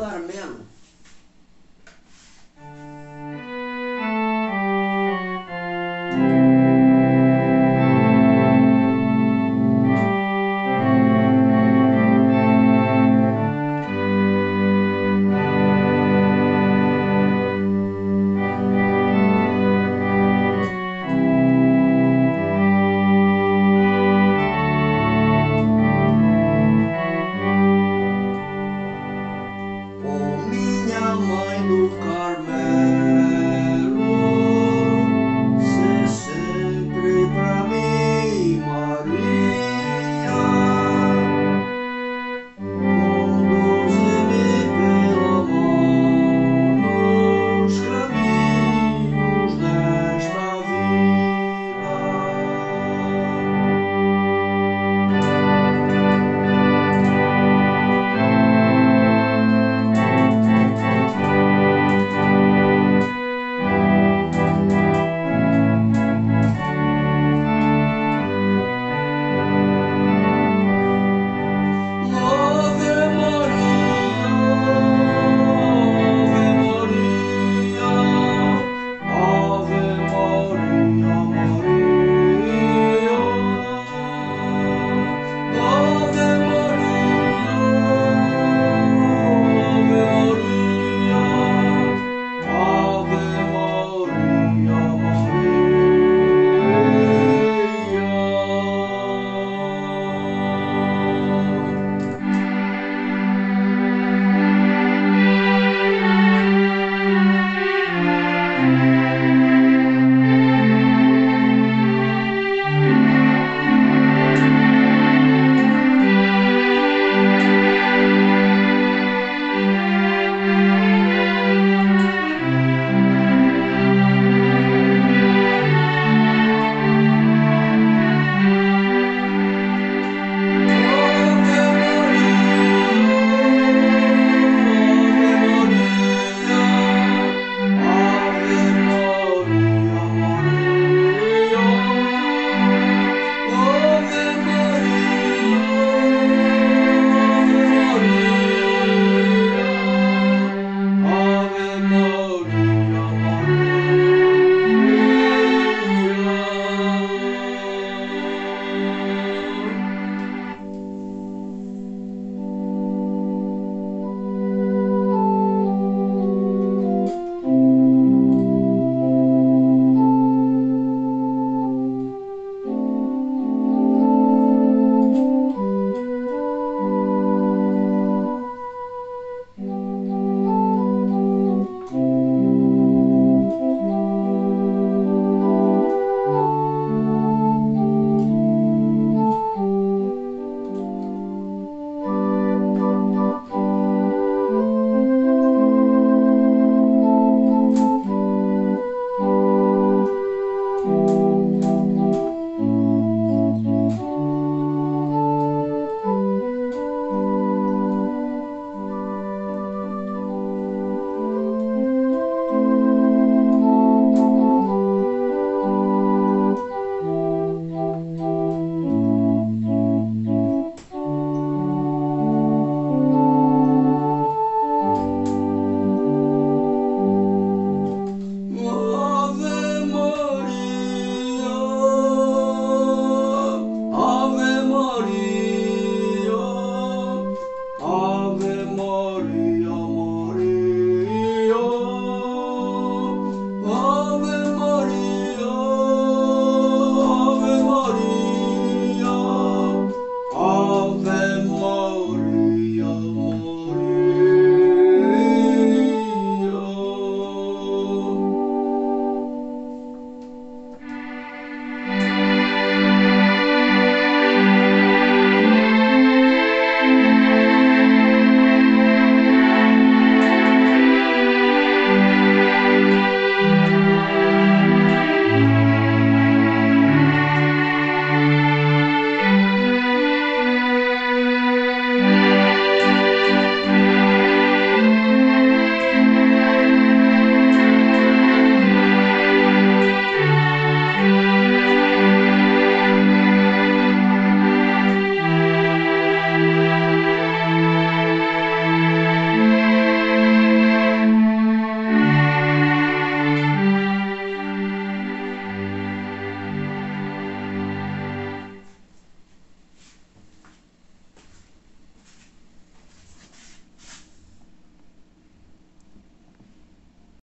got a men.